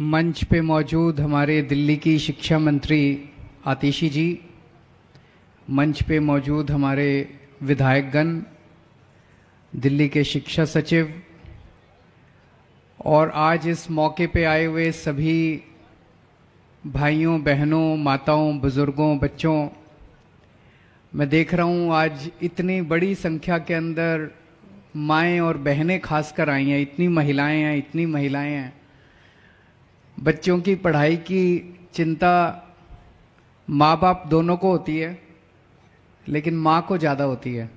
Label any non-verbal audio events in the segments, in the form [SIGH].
मंच पे मौजूद हमारे दिल्ली की शिक्षा मंत्री आतिशी जी, मंच पे मौजूद हमारे विधायकगण, दिल्ली के शिक्षा सचिव, और आज इस मौके पे आए हुए सभी भाइयों, बहनों, माताओं, बुज़ुर्गों, बच्चों, मैं देख रहा हूँ आज इतनी बड़ी संख्या के अंदर माएँ और बहनें खासकर आई हैं, इतनी महिलाएँ हैं, इतनी महिलाएँ हैं। बच्चों की पढ़ाई की चिंता माँ बाप दोनों को होती है, लेकिन माँ को ज़्यादा होती है।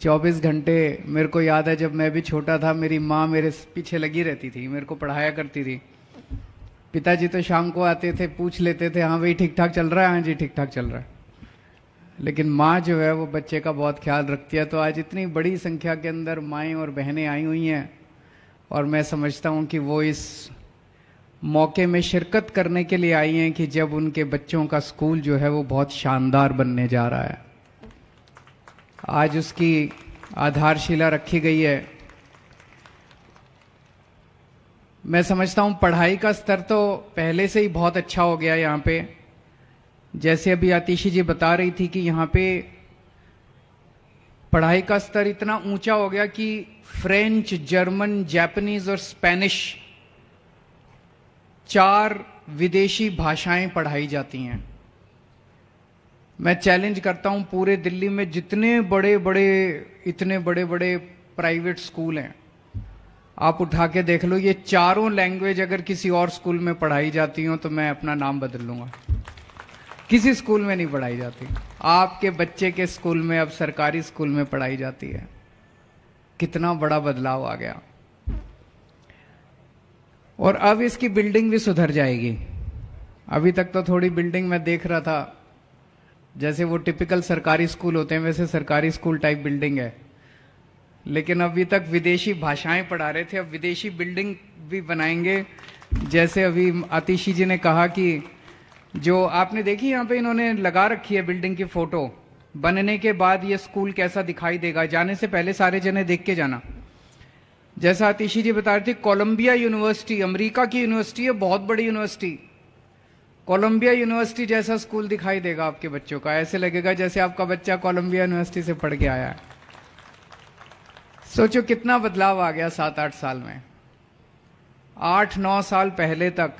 24 घंटे मेरे को याद है जब मैं भी छोटा था, मेरी माँ मेरे पीछे लगी रहती थी, मेरे को पढ़ाया करती थी। पिताजी तो शाम को आते थे, पूछ लेते थे हाँ भाई ठीक ठाक चल रहा है? हाँ जी ठीक ठाक चल रहा है। लेकिन माँ जो है, वो बच्चे का बहुत ख्याल रखती है। तो आज इतनी बड़ी संख्या के अंदर माएँ और बहनें आई हुई हैं, और मैं समझता हूँ कि वो इस मौके में शिरकत करने के लिए आई हैं कि जब उनके बच्चों का स्कूल जो है वो बहुत शानदार बनने जा रहा है। आज उसकी आधारशिला रखी गई है। मैं समझता हूँ पढ़ाई का स्तर तो पहले से ही बहुत अच्छा हो गया यहाँ पे। जैसे अभी आतिशी जी बता रही थी कि यहाँ पे पढ़ाई का स्तर इतना ऊँचा हो गया कि फ्रेंच, जर्मन, जापानीज और स्पेनिश चार विदेशी भाषाएँ पढ़ाई जाती हैं। मैं चैलेंज करता हूँ पूरे दिल्ली में जितने बड़े बड़े इतने बड़े बड़े प्राइवेट स्कूल हैं। आप उठा के देख लो, ये चारों लैंग्वेज अगर किसी और स्कूल में पढ़ाई जाती हो तो मैं अपना नाम बदल लूँगा। किसी स्कूल में नहीं पढ़ाई जाती। आपके बच्चे के स्कूल में, अब सरकारी स्कूल में पढ़ाई जाती है। कितना बड़ा बदलाव आ गया। और अब इसकी बिल्डिंग भी सुधर जाएगी। अभी तक तो थोड़ी बिल्डिंग में देख रहा था। जैसे वो टिपिकल सरकारी स्कूल होते हैं, वैसे सरकारी स्कूल टाइप बिल्डिंग है। लेकिन अभी तक विदेशी भाषाएँ पढ़ा रहे थे। अब विदेशी बिल्डिंग भी बनाएँगे। जैसे अभी आतिशी जी ने कहा कि जो आपने देखी यहाँ पे इन्होंने लगा रखी है बिल्डिंग की फ़ोटो बनने के बाद ये स्कूल कैसा दिखाई देगा? जाने से पहले सारे जने देख के जाना। जैसा आतिशी जी बता रहे थे, कोलंबिया यूनिवर्सिटी, अमेरिका की यूनिवर्सिटी है, बहुत बड़ी यूनिवर्सिटी। कोलंबिया यूनिवर्सिटी जैसा स्कूल दिखाई देगा आपके बच्चों का। ऐसे लगेगा जैसे आपका बच्चा कोलंबिया यूनिवर्सिटी से पढ़ के आया। है सोचो कितना बदलाव आ गया सात आठ साल में। आठ नौ साल पहले तक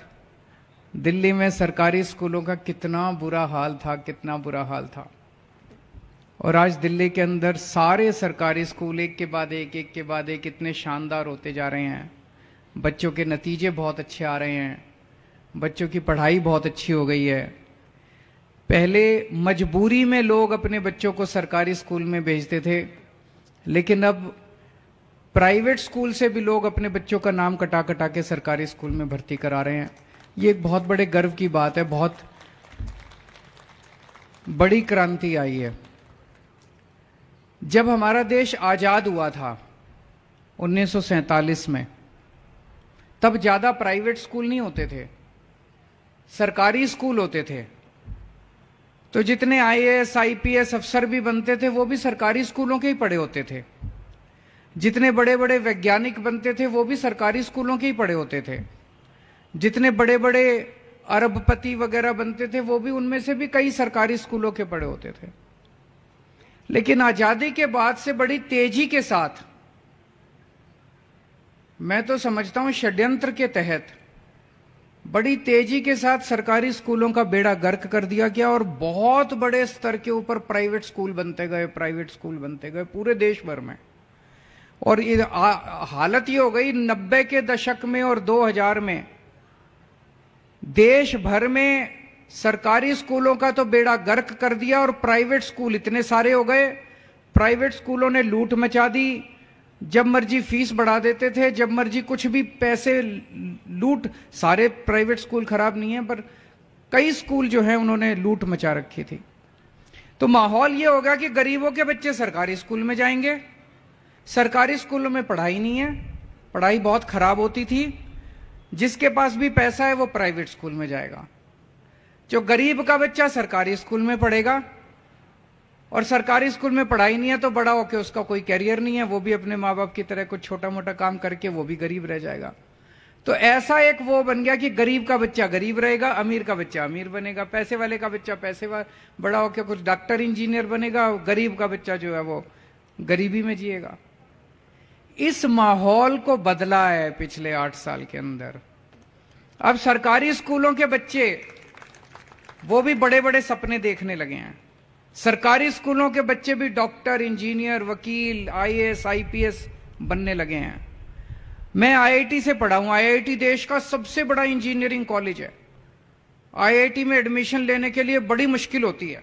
दिल्ली में सरकारी स्कूलों का कितना बुरा हाल था, कितना बुरा हाल था। और आज दिल्ली के अंदर सारे सरकारी स्कूल एक के बाद एक एक के बाद एक इतने शानदार होते जा रहे हैं। बच्चों के नतीजे बहुत अच्छे आ रहे हैं। बच्चों की पढ़ाई बहुत अच्छी हो गई है। पहले मजबूरी में लोग अपने बच्चों को सरकारी स्कूल में भेजते थे, लेकिन अब प्राइवेट स्कूल से भी लोग अपने बच्चों का नाम कटा कटा के सरकारी स्कूल में भर्ती करा रहे हैं। ये एक बहुत बड़े गर्व की बात है, बहुत बड़ी क्रांति आई है। जब हमारा देश आज़ाद हुआ था 1947 में, तब ज़्यादा प्राइवेट स्कूल नहीं होते थे, सरकारी स्कूल होते थे। तो जितने आईएएस आईपीएस अफसर भी बनते थे, वो भी सरकारी स्कूलों के ही पढ़े होते थे। जितने बड़े बड़े वैज्ञानिक बनते थे, वो भी सरकारी स्कूलों के ही पढ़े होते थे। जितने बड़े बड़े अरबपति वगैरह बनते थे, वो भी उनमें से भी कई सरकारी स्कूलों के पढ़े होते थे। लेकिन आज़ादी के बाद से बड़ी तेज़ी के साथ। मैं तो समझता हूँ षड्यंत्र के तहत बड़ी तेज़ी के साथ सरकारी स्कूलों का बेड़ा गर्क कर दिया गया और बहुत बड़े स्तर के ऊपर प्राइवेट स्कूल बनते गए, प्राइवेट स्कूल बनते गए पूरे देश भर में। और ये हालत ये हो गई नब्बे के दशक में और 2000 में। देश भर में सरकारी स्कूलों का तो बेड़ा गर्क कर दिया और प्राइवेट स्कूल इतने सारे हो गए। प्राइवेट स्कूलों ने लूट मचा दी। जब मर्ज़ी फ़ीस बढ़ा देते थे, जब मर्ज़ी कुछ भी पैसे लूट, सारे प्राइवेट स्कूल खराब नहीं है, पर कई स्कूल जो है उन्होंने लूट मचा रखी थी। तो माहौल ये होगा कि गरीबों के बच्चे सरकारी स्कूल में जाएँगे। सरकारी स्कूलों में पढ़ाई नहीं है। पढ़ाई बहुत खराब होती थी। जिसके पास भी पैसा है, वो प्राइवेट स्कूल में जाएगा। जो गरीब का बच्चा सरकारी स्कूल में पढ़ेगा, और सरकारी स्कूल में पढ़ाई नहीं है तो बड़ा होकर उसका कोई कैरियर नहीं है, वो भी अपने माँ बाप की तरह कुछ छोटा मोटा काम करके वो भी गरीब रह जाएगा। तो ऐसा एक वो बन गया कि गरीब का बच्चा गरीब रहेगा, अमीर का बच्चा अमीर बनेगा, पैसे वाले का बच्चा पैसे वाले बड़ा होकर कुछ डॉक्टर इंजीनियर बनेगा, गरीब का बच्चा जो है वो गरीबी में जिएगा। इस माहौल को बदला है पिछले आठ साल के अंदर। अब सरकारी स्कूलों के बच्चे वो भी बड़े बड़े सपने देखने लगे हैं। सरकारी स्कूलों के बच्चे भी डॉक्टर, इंजीनियर, वकील, आईएएस, आईपीएस बनने लगे हैं। मैं आईआईटी से पढ़ा हूँ। आईआईटी देश का सबसे बड़ा इंजीनियरिंग कॉलेज है। आईआईटी में एडमिशन लेने के लिए बड़ी मुश्किल होती है।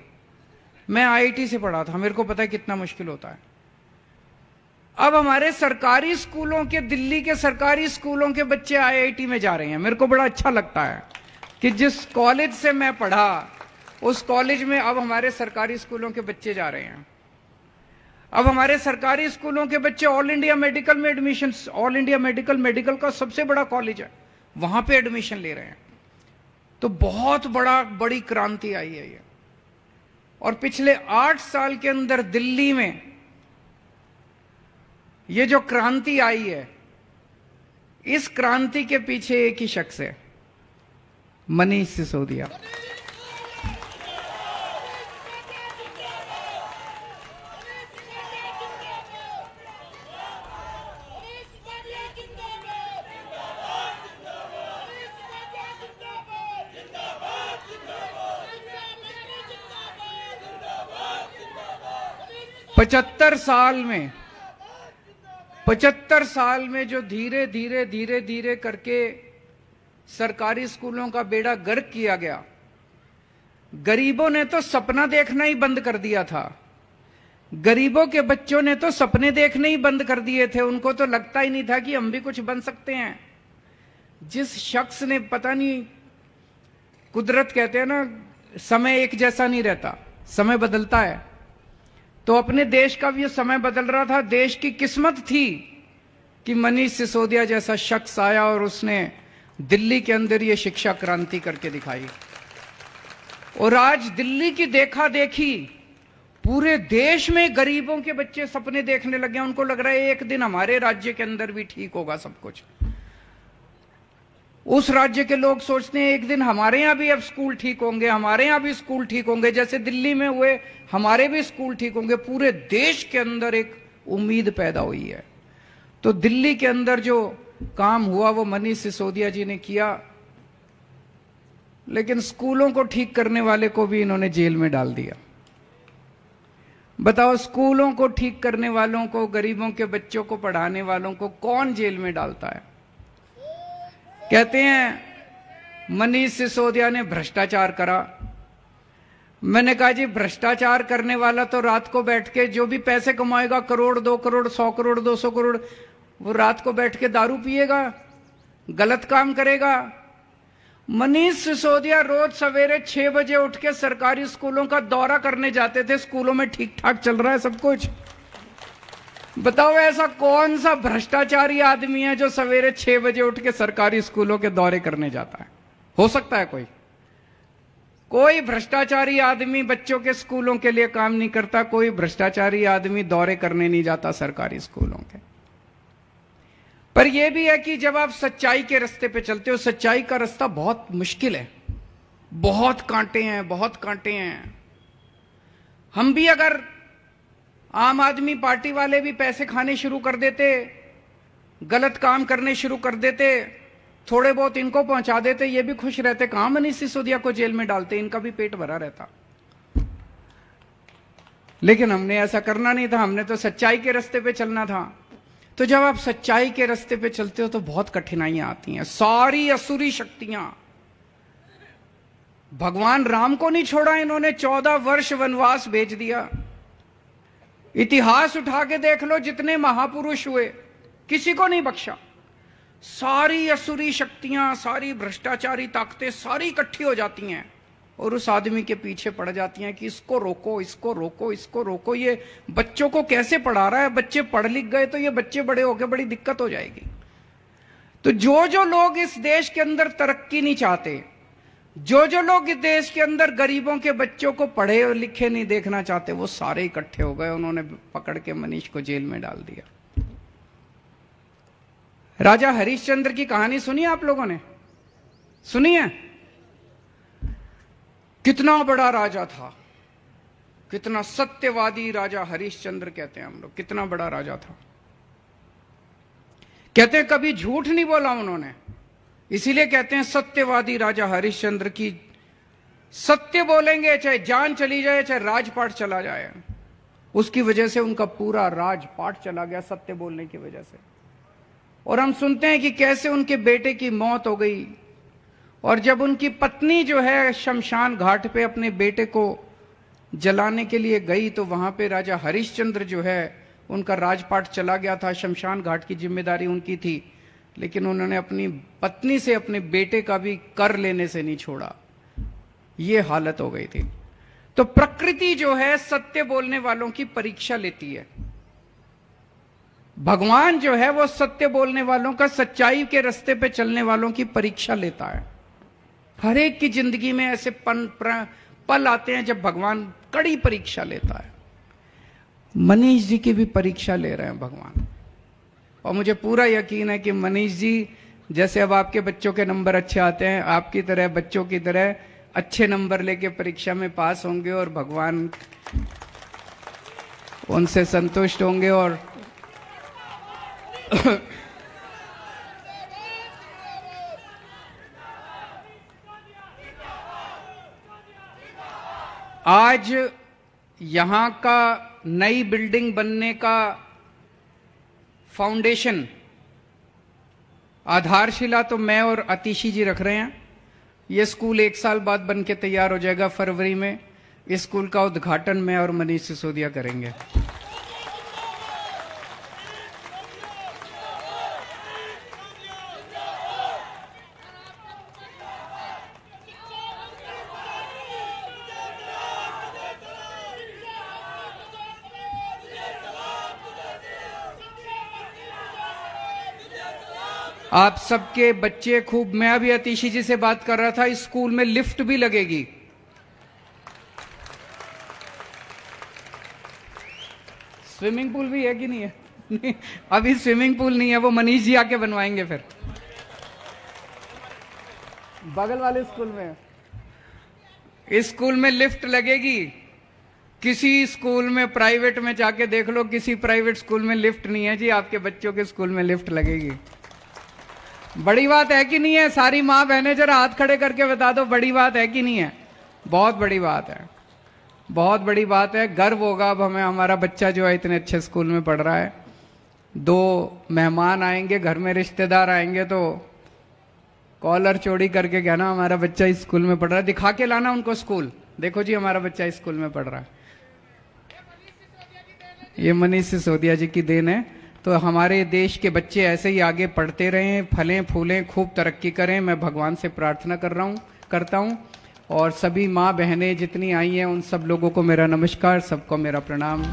मैं आईआईटी से पढ़ा था। मेरे को पता है कितना मुश्किल होता है। अब हमारे सरकारी स्कूलों के, दिल्ली के सरकारी स्कूलों के बच्चे आईआईटी में जा रहे हैं। मेरे को बड़ा अच्छा लगता है। कि जिस कॉलेज से मैं पढ़ा, उस कॉलेज में अब हमारे सरकारी स्कूलों के बच्चे जा रहे हैं। अब हमारे सरकारी स्कूलों के बच्चे ऑल इंडिया मेडिकल में admission all India medical medical का सबसे बड़ा कॉलेज है। वहाँ पे एडमिशन ले रहे हैं। तो बहुत बड़ा, बड़ी क्रांति आई है ये। और पिछले आठ साल के अंदर दिल्ली में ये जो क्रांति आई है, इस क्रांति के पीछे एक ही शख्स है। मनीष सिसोदिया। पचहत्तर साल में पचहत्तर साल में जो धीरे धीरे धीरे धीरे करके सरकारी स्कूलों का बेड़ा गर्क किया गया। गरीबों ने तो सपना देखना ही बंद कर दिया था। गरीबों के बच्चों ने तो सपने देखने ही बंद कर दिए थे। उनको तो लगता ही नहीं था कि हम भी कुछ बन सकते हैं। जिस शख्स ने पता नहीं, कुदरत कहते हैं ना, समय एक जैसा नहीं रहता, समय बदलता है। तो अपने देश का भी समय बदल रहा था। देश की किस्मत थी कि मनीष सिसोदिया जैसा शख्स आया और उसने दिल्ली के अंदर ये शिक्षा क्रांति करके दिखाई। और आज दिल्ली की देखा देखी पूरे देश में गरीबों के बच्चे सपने देखने लगे उनको लग रहा है एक दिन हमारे राज्य के अंदर भी ठीक होगा सब कुछ। उस राज्य के लोग सोचते हैं, एक दिन हमारे यहाँ भी अब स्कूल ठीक होंगे, हमारे यहाँ भी स्कूल ठीक होंगे। जैसे दिल्ली में हुए, हमारे भी स्कूल ठीक होंगे। पूरे देश के अंदर एक उम्मीद पैदा हुई है। तो दिल्ली के अंदर जो काम हुआ, वो मनीष सिसोदिया जी ने किया। लेकिन स्कूलों को ठीक करने वाले को भी इन्होंने जेल में डाल दिया। बताओ, स्कूलों को ठीक करने वालों को, गरीबों के बच्चों को, पढ़ाने वालों को कौन जेल में डालता है? कहते हैं मनीष सिसोदिया ने भ्रष्टाचार करा। मैंने कहा, जी, भ्रष्टाचार करने वाला तो रात को बैठ के जो भी पैसे कमाएगा, करोड़, दो करोड़, सौ करोड़, दो सौ करोड़ वो रात को बैठ के दारू पिएगा, गलत काम करेगा। मनीष सिसोदिया रोज सवेरे छह बजे उठ के सरकारी स्कूलों का दौरा करने जाते थे। स्कूलों में ठीक ठाक चल रहा है सब कुछ। बताओ ऐसा कौन सा भ्रष्टाचारी आदमी है जो सवेरे छह बजे उठ के सरकारी स्कूलों के दौरे करने जाता है? हो सकता है कोई। कोई भ्रष्टाचारी आदमी बच्चों के स्कूलों के लिए काम नहीं करता, कोई भ्रष्टाचारी आदमी दौरे करने नहीं जाता सरकारी स्कूलों के। पर यह भी है कि जब आप सच्चाई के रास्ते पे चलते हो, सच्चाई का रास्ता बहुत मुश्किल है। बहुत कांटे हैं, बहुत कांटे हैं। हम भी अगर आम आदमी पार्टी वाले भी पैसे खाने शुरू कर देते, गलत काम करने शुरू कर देते, थोड़े बहुत इनको पहुँचा देते, ये भी खुश रहते कहाँ मनीष सिसोदिया को जेल में डालते, इनका भी पेट भरा रहता। लेकिन हमने ऐसा करना नहीं था, हमने तो सच्चाई के रास्ते पे चलना था। तो जब आप सच्चाई के रास्ते पे चलते हो तो बहुत कठिनाइयाँ आती हैं। सारी असुरी शक्तियाँ। भगवान राम को नहीं छोड़ा, इन्होंने चौदह वर्ष वनवास भेज दिया। इतिहास उठा के देख लो, जितने महापुरुष हुए, किसी को नहीं बख्शा। सारी असुरी शक्तियाँ, सारी भ्रष्टाचारी ताकतें सारी इकट्ठी हो जाती हैं। और उस आदमी के पीछे पड़ जाती हैं कि इसको रोको इसको रोको इसको रोको। ये बच्चों को कैसे पढ़ा रहा है? बच्चे पढ़ लिख गए तो ये बच्चे बड़े होकर बड़ी दिक्कत हो जाएगी। तो जो जो लोग इस देश के अंदर तरक्की नहीं चाहते जो जो लोग इस देश के अंदर गरीबों के बच्चों को पढ़े और लिखे नहीं देखना चाहते, वो सारे इकट्ठे हो गए, उन्होंने पकड़ के मनीष को जेल में डाल दिया। राजा हरिश्चंद्र की कहानी सुनी आप लोगों ने? सुनी है? कितना बड़ा राजा था। कितना सत्यवादी राजा हरिश्चंद्र कहते हैं हम लोग, कितना बड़ा राजा था। कहते हैं कभी झूठ नहीं बोला उन्होंने, इसीलिए कहते हैं सत्यवादी राजा हरिश्चंद्र की सत्य बोलेंगे, चाहे जान चली जाए, चाहे राजपाट चला जाए। उसकी वजह से उनका पूरा राजपाट चला गया सत्य बोलने की वजह से। और हम सुनते हैं कि कैसे उनके बेटे की मौत हो गई। और जब उनकी पत्नी जो है शमशान घाट पे अपने बेटे को जलाने के लिए गई तो वहाँ पे राजा हरिश्चंद्र जो है, उनका राजपाट चला गया था। शमशान घाट की ज़िम्मेदारी उनकी थी, लेकिन उन्होंने अपनी पत्नी से अपने बेटे का भी कर लेने से नहीं छोड़ा। ये हालत हो गई थी। तो प्रकृति जो है, सत्य बोलने वालों की परीक्षा लेती है। भगवान जो है, वो सत्य बोलने वालों का सच्चाई के रास्ते पे चलने वालों की परीक्षा लेता है। हर एक की ज़िंदगी में ऐसे पन पल आते हैं जब भगवान कड़ी परीक्षा लेता है। मनीष जी की भी परीक्षा ले रहे हैं भगवान। और मुझे पूरा यकीन है कि मनीष जी, जैसे अब आपके बच्चों के नंबर अच्छे आते हैं, आपकी तरह, बच्चों की तरह अच्छे नंबर लेके परीक्षा में पास होंगे और भगवान उनसे संतुष्ट होंगे और आज यहाँ का नई बिल्डिंग बनने का फाउंडेशन आधारशिला तो मैं और अतिशी जी रख रहे हैं। ये स्कूल एक साल बाद बन के तैयार हो जाएगा फरवरी में। इस स्कूल का उद्घाटन मैं और मनीष सिसोदिया करेंगे। आप सबके बच्चे खूब मैं अभी अतिशी जी से बात कर रहा था इस स्कूल में लिफ्ट भी लगेगी। स्विमिंग पूल भी है कि नहीं है? नहीं, [LAUGHS] अभी स्विमिंग पूल नहीं है वो मनीष जी आके बनवाएँगे फिर। बगल वाले स्कूल में। इस स्कूल में लिफ्ट लगेगी। किसी स्कूल में प्राइवेट में जाके देख लो किसी प्राइवेट स्कूल में लिफ्ट नहीं है जी आपके बच्चों के स्कूल में लिफ्ट लगेगी। बड़ी बात है कि नहीं है? सारी माँ बहनें जरा हाथ खड़े करके बता दो, बड़ी बात है कि नहीं है? बहुत बड़ी बात है। बहुत बड़ी बात है। गर्व होगा अब हमें, हमारा बच्चा जो है इतने अच्छे स्कूल में पढ़ रहा है। दो मेहमान आएँगे, घर में रिश्तेदार आएँगे तो कॉलर चोरी करके कहना हमारा बच्चा स्कूल में पढ़ रहा है। दिखा के लाना उनको स्कूल। देखो जी, हमारा बच्चा स्कूल में पढ़ रहा है। ये मनीष सिसोदिया जी की देन है। तो हमारे देश के बच्चे ऐसे ही आगे पढ़ते रहें, फलें फूलें, खूब तरक्की करें। मैं भगवान से प्रार्थना कर रहा हूँ, करता हूँ। और सभी माँ बहनें जितनी आई हैं, उन सब लोगों को मेरा नमस्कार, सबको मेरा प्रणाम।